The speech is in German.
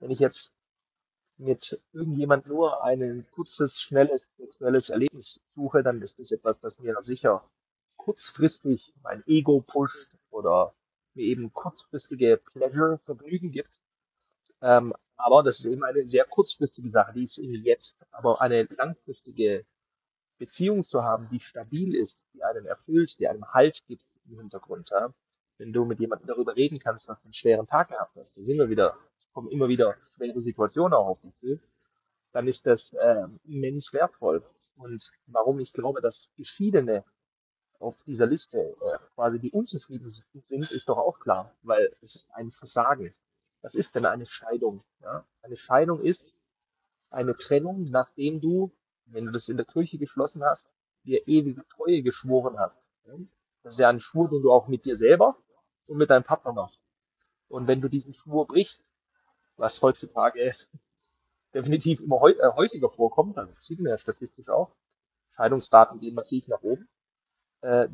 Wenn ich jetzt mit irgendjemand nur ein kurzes, schnelles sexuelles Erlebnis suche, dann ist das etwas, das mir sicher kurzfristig mein Ego pusht oder mir eben kurzfristige Pleasure, Vergnügen gibt. Ähm, aber das ist eben eine sehr kurzfristige Sache, die ist im Jetzt. Aber eine langfristige Beziehung zu haben, die stabil ist, die einen erfüllt, die einem Halt gibt im Hintergrund. Ja? Wenn du mit jemandem darüber reden kannst, was du einen schweren Tag gehabt hast, da sind wir wieder, kommen immer wieder schwere Situationen auch auf dich zu, dann ist das äh, immens wertvoll. Und warum ich glaube, dass Geschiedene auf dieser Liste äh, quasi die unzufrieden sind, ist doch auch klar, weil es ist ein Versagen. Was ist denn eine Scheidung? Ja? Eine Scheidung ist eine Trennung, nachdem du, wenn du das in der Kirche geschlossen hast, dir ewige Treue geschworen hast. Ja? Das ja ein Schwur, den du auch mit dir selber und mit deinem Partner machst. Und wenn du diesen Schwur brichst, was heutzutage definitiv immer äh, häufiger vorkommt, das sieht man ja statistisch auch, Scheidungsraten gehen massiv nach oben, äh,